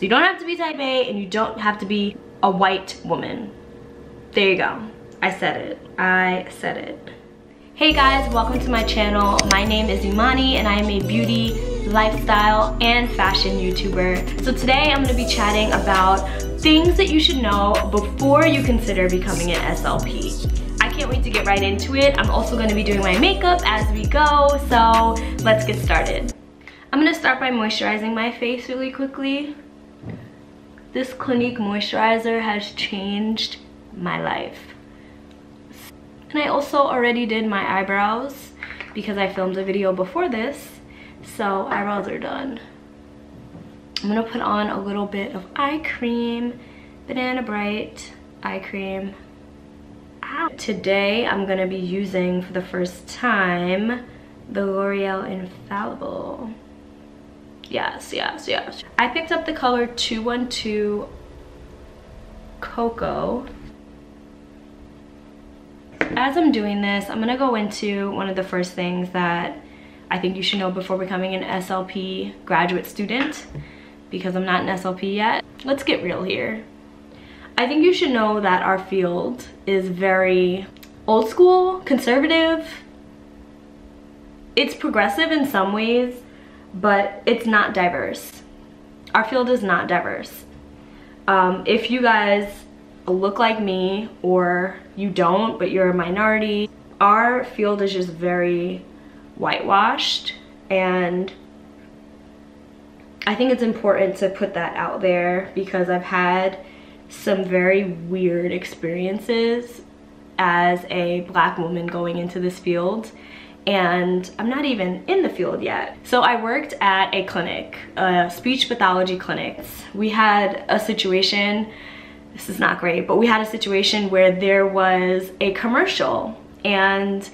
So you don't have to be type A and you don't have to be a white woman. There you go. I said it. I said it. Hey guys, welcome to my channel. My name is Imani and I am a beauty, lifestyle, and fashion YouTuber. So today I'm gonna be chatting about things that you should know before you consider becoming an SLP. I can't wait to get right into it. I'm also gonna be doing my makeup as we go, so let's get started. I'm gonna start by moisturizing my face really quickly. This Clinique moisturizer has changed my life. And I also already did my eyebrows because I filmed a video before this. So eyebrows are done. I'm gonna put on a little bit of eye cream, Banana Bright eye cream. Today I'm gonna be using for the first time the L'Oreal Infallible. Yes, yes, yes. I picked up the color 212 Cocoa as I'm doing this, I'm gonna go into one of the first things that I think you should know before becoming an SLP graduate student because I'm not an SLP yet. Let's get real here. I think you should know that our field is very old school, conservative. It's progressive in some ways, but it's not diverse. Our field is not diverse. Um, if you guys look like me or you don't but you're a minority our field is just very whitewashed and I think it's important to put that out there because I've had some very weird experiences as a black woman going into this field and I'm not even in the field yet. So I worked at a clinic, a speech pathology clinic. We had a situation this is not great, but we had a situation where there was a commercial and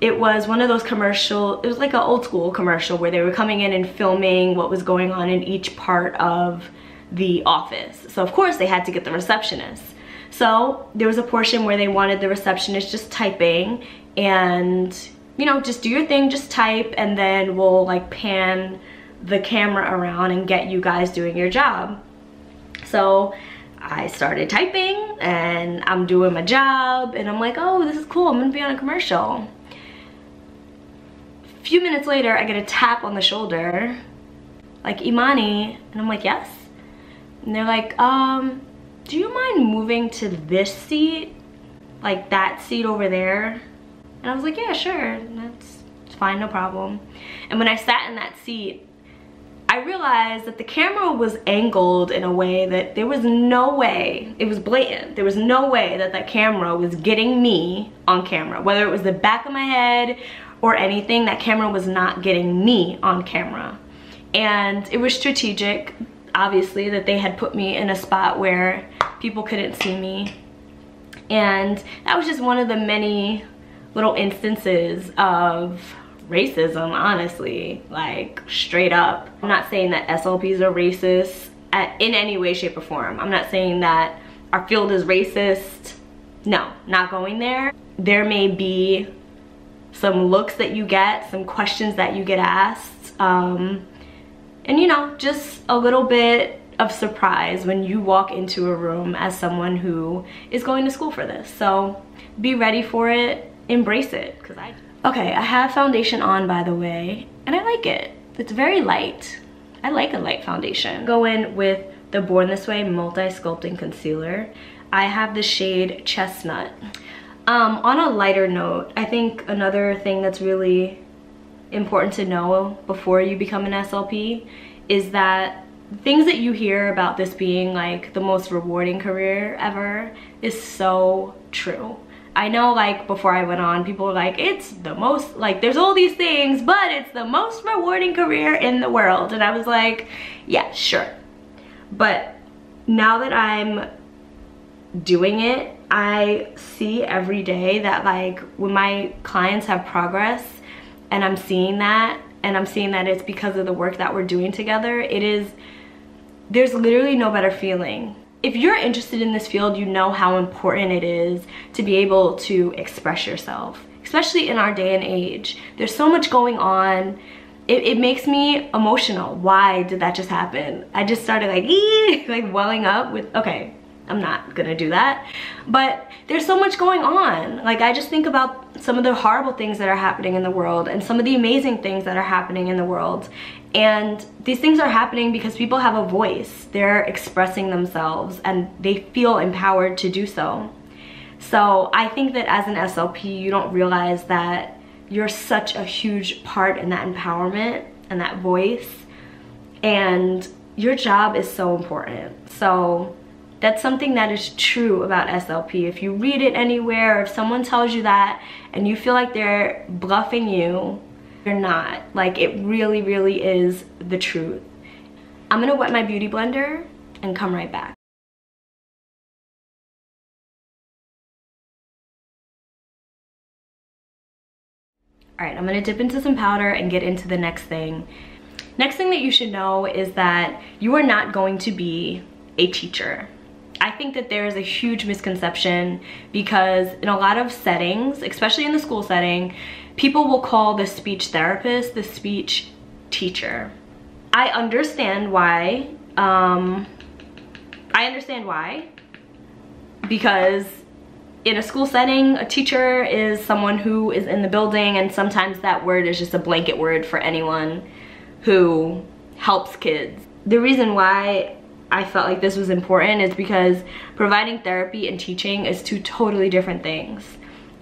it was one of those commercial, it was like an old school commercial where they were coming in and filming what was going on in each part of the office. So of course they had to get the receptionist. So there was a portion where they wanted the receptionist just typing and you know, just do your thing, just type and then we'll like pan the camera around and get you guys doing your job. So I started typing and I'm doing my job and I'm like, oh, this is cool. I'm gonna be on a commercial. A few minutes later, I get a tap on the shoulder, like Imani, and I'm like, yes. And they're like, um, do you mind moving to this seat? Like that seat over there? And I was like, yeah, sure, that's fine, no problem. And when I sat in that seat, I realized that the camera was angled in a way that there was no way, it was blatant, there was no way that that camera was getting me on camera. Whether it was the back of my head or anything, that camera was not getting me on camera. And it was strategic, obviously, that they had put me in a spot where people couldn't see me. And that was just one of the many little instances of racism, honestly, like straight up. I'm not saying that SLPs are racist at, in any way, shape, or form. I'm not saying that our field is racist. No, not going there. There may be some looks that you get, some questions that you get asked, um, and you know, just a little bit of surprise when you walk into a room as someone who is going to school for this. So be ready for it, embrace it, because I Okay, I have foundation on by the way, and I like it. It's very light. I like a light foundation. Go in with the Born This Way Multi-Sculpting Concealer. I have the shade Chestnut. Um, on a lighter note, I think another thing that's really important to know before you become an SLP is that things that you hear about this being like the most rewarding career ever is so true. I know like before I went on, people were like, it's the most, like there's all these things, but it's the most rewarding career in the world. And I was like, yeah, sure. But now that I'm doing it, I see every day that like when my clients have progress and I'm seeing that and I'm seeing that it's because of the work that we're doing together, it is, there's literally no better feeling if you're interested in this field, you know how important it is to be able to express yourself, especially in our day and age. There's so much going on it, it makes me emotional. Why did that just happen? I just started like, ee, like welling up with, okay, I'm not gonna do that. But there's so much going on. Like I just think about some of the horrible things that are happening in the world and some of the amazing things that are happening in the world. And these things are happening because people have a voice. They're expressing themselves and they feel empowered to do so. So I think that as an SLP, you don't realize that you're such a huge part in that empowerment and that voice. And your job is so important. So that's something that is true about SLP. If you read it anywhere, if someone tells you that and you feel like they're bluffing you, you're not. Like it really, really is the truth. I'm gonna wet my beauty blender and come right back. All right, I'm gonna dip into some powder and get into the next thing. Next thing that you should know is that you are not going to be a teacher. I think that there is a huge misconception because in a lot of settings, especially in the school setting, people will call the speech therapist the speech teacher. I understand why. Um, I understand why. Because in a school setting, a teacher is someone who is in the building and sometimes that word is just a blanket word for anyone who helps kids. The reason why I felt like this was important is because providing therapy and teaching is two totally different things.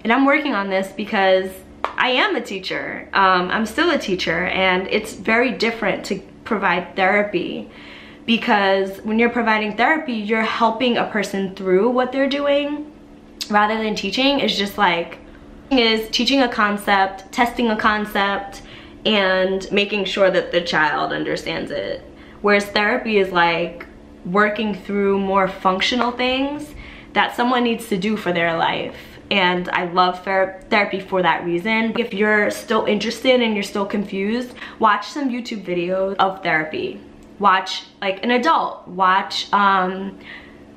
And I'm working on this because I am a teacher. Um, I'm still a teacher and it's very different to provide therapy because when you're providing therapy, you're helping a person through what they're doing rather than teaching is just like is teaching a concept, testing a concept, and making sure that the child understands it. Whereas therapy is like working through more functional things that someone needs to do for their life. And I love ther therapy for that reason. If you're still interested and you're still confused, watch some YouTube videos of therapy. Watch like an adult, watch um,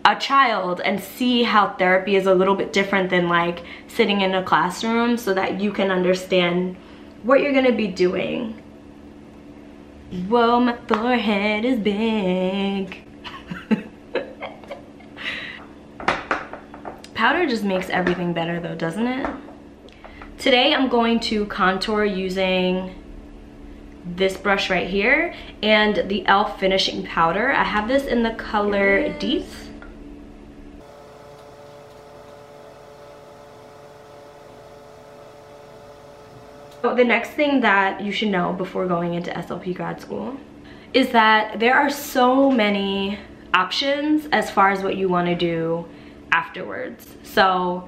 a child and see how therapy is a little bit different than like sitting in a classroom so that you can understand what you're gonna be doing. Whoa, my forehead is big. Powder just makes everything better though, doesn't it? Today I'm going to contour using this brush right here and the e.l.f. finishing powder. I have this in the color Deep. So the next thing that you should know before going into SLP grad school is that there are so many options as far as what you want to do afterwards. So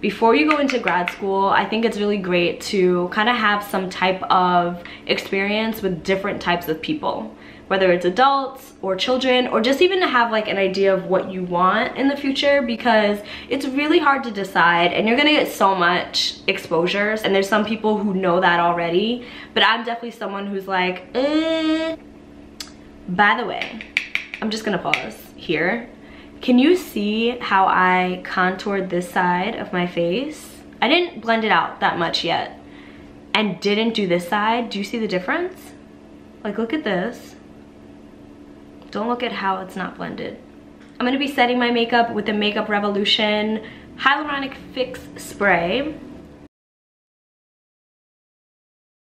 before you go into grad school, I think it's really great to kind of have some type of experience with different types of people whether it's adults or children or just even to have like an idea of what you want in the future because it's really hard to decide and you're gonna get so much exposures and there's some people who know that already but I'm definitely someone who's like eh. by the way I'm just gonna pause here can you see how I contoured this side of my face I didn't blend it out that much yet and didn't do this side do you see the difference like look at this don't look at how it's not blended. I'm gonna be setting my makeup with the Makeup Revolution Hyaluronic Fix Spray.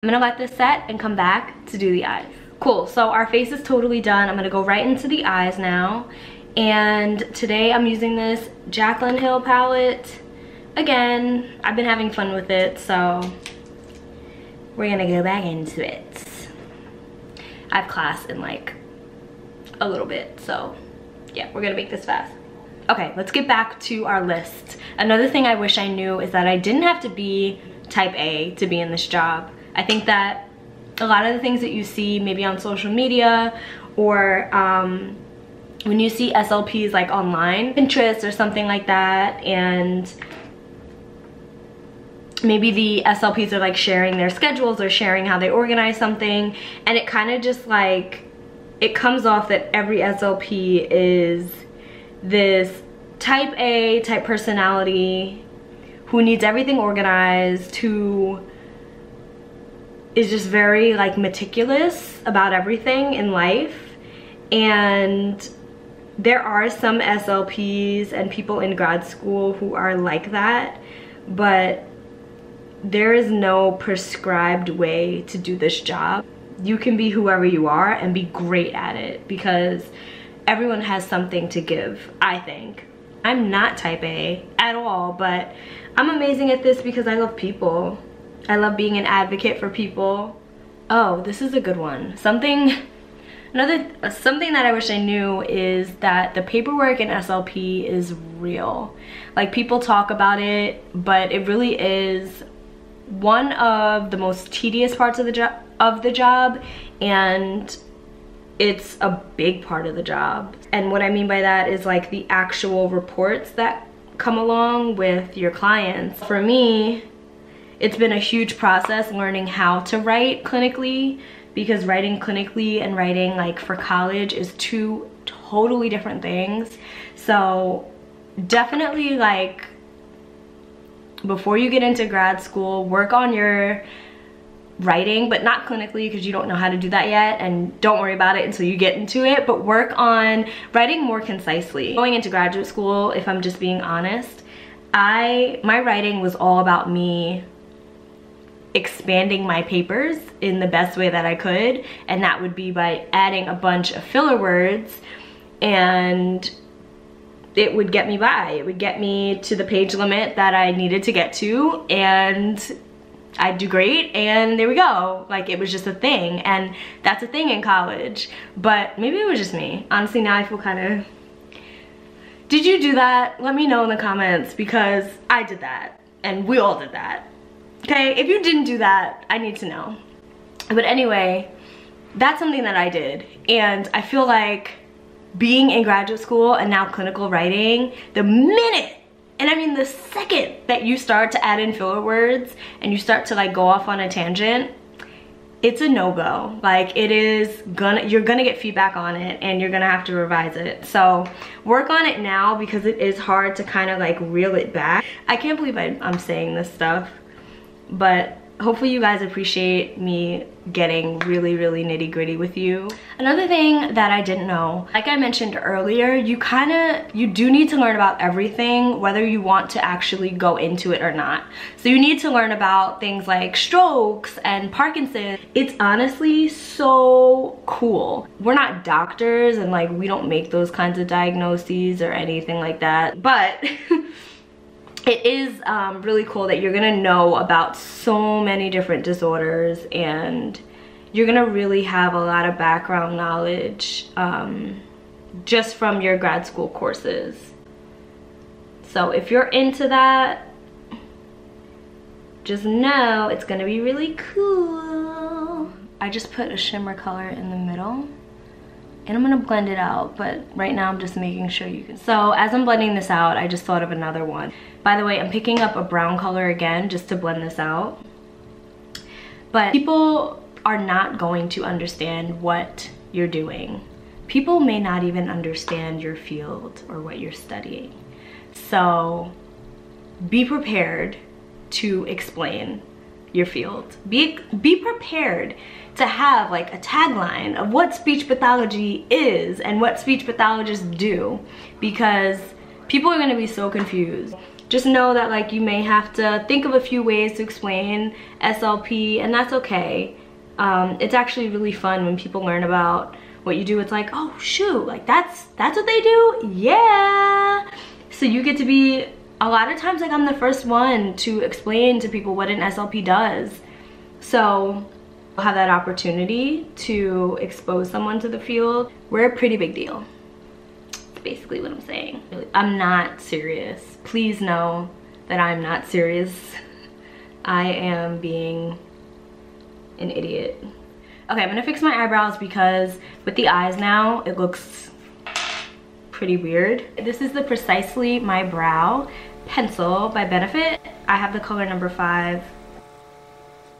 I'm gonna let this set and come back to do the eyes. Cool, so our face is totally done. I'm gonna go right into the eyes now. And today I'm using this Jaclyn Hill palette. Again, I've been having fun with it, so we're gonna go back into it. I have class in like a little bit. So yeah, we're gonna make this fast. Okay, let's get back to our list. Another thing I wish I knew is that I didn't have to be type A to be in this job. I think that a lot of the things that you see maybe on social media or um, when you see SLPs like online, Pinterest or something like that, and maybe the SLPs are like sharing their schedules or sharing how they organize something, and it kind of just like it comes off that every SLP is this type A type personality who needs everything organized, who is just very like meticulous about everything in life and there are some SLPs and people in grad school who are like that but there is no prescribed way to do this job you can be whoever you are and be great at it because everyone has something to give I think I'm not type A at all but I'm amazing at this because I love people I love being an advocate for people. Oh, this is a good one. Something, another, something that I wish I knew is that the paperwork in SLP is real. Like people talk about it, but it really is one of the most tedious parts of the job of the job and it's a big part of the job. And what I mean by that is like the actual reports that come along with your clients. For me, it's been a huge process learning how to write clinically because writing clinically and writing like for college is two totally different things. So definitely like before you get into grad school, work on your writing, but not clinically because you don't know how to do that yet and don't worry about it until you get into it, but work on writing more concisely. Going into graduate school, if I'm just being honest, I my writing was all about me expanding my papers in the best way that I could and that would be by adding a bunch of filler words and it would get me by. It would get me to the page limit that I needed to get to and I'd do great and there we go. Like it was just a thing and that's a thing in college. But maybe it was just me. Honestly now I feel kind of, did you do that? Let me know in the comments because I did that and we all did that. Okay, if you didn't do that, I need to know. But anyway, that's something that I did. And I feel like being in graduate school and now clinical writing, the minute, and I mean the second that you start to add in filler words and you start to like go off on a tangent, it's a no-go. Like it is gonna, you're gonna get feedback on it and you're gonna have to revise it. So work on it now because it is hard to kind of like reel it back. I can't believe I, I'm saying this stuff but hopefully you guys appreciate me getting really really nitty gritty with you. Another thing that i didn't know like i mentioned earlier you kind of you do need to learn about everything whether you want to actually go into it or not. So you need to learn about things like strokes and parkinson it's honestly so cool. We're not doctors and like we don't make those kinds of diagnoses or anything like that but it is um, really cool that you're gonna know about so many different disorders and you're gonna really have a lot of background knowledge um, just from your grad school courses. So if you're into that, just know it's gonna be really cool. I just put a shimmer color in the middle and I'm gonna blend it out but right now I'm just making sure you can so as I'm blending this out I just thought of another one. By the way I'm picking up a brown color again just to blend this out. But people are not going to understand what you're doing. People may not even understand your field or what you're studying. So be prepared to explain your field. Be be prepared to have like a tagline of what speech pathology is and what speech pathologists do because people are going to be so confused. Just know that like you may have to think of a few ways to explain SLP and that's okay. Um, it's actually really fun when people learn about what you do. It's like oh shoot like that's that's what they do? Yeah! So you get to be a lot of times like I'm the first one to explain to people what an SLP does so I'll have that opportunity to expose someone to the field, we're a pretty big deal. That's basically what I'm saying. I'm not serious. Please know that I'm not serious. I am being an idiot. Okay, I'm gonna fix my eyebrows because with the eyes now, it looks pretty weird. This is the Precisely My Brow pencil by Benefit. I have the color number five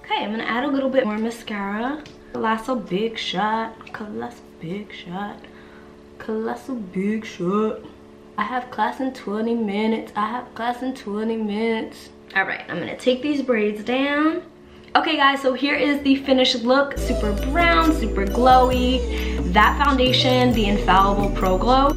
Okay, I'm gonna add a little bit more mascara. Colossal Big Shot, Colossal Big Shot, Colossal Big Shot. I have class in 20 minutes. I have class in 20 minutes. All right, I'm gonna take these braids down. Okay guys, so here is the finished look. Super brown, super glowy. That foundation, the Infallible Pro Glow,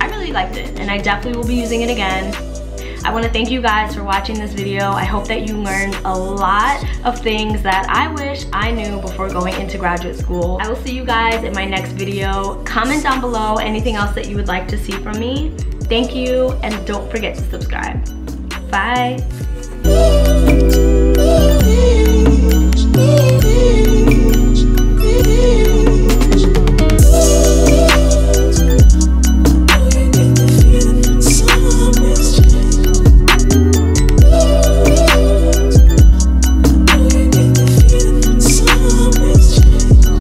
I really liked it and I definitely will be using it again. I wanna thank you guys for watching this video. I hope that you learned a lot of things that I wish I knew before going into graduate school. I will see you guys in my next video. Comment down below anything else that you would like to see from me. Thank you, and don't forget to subscribe. Bye.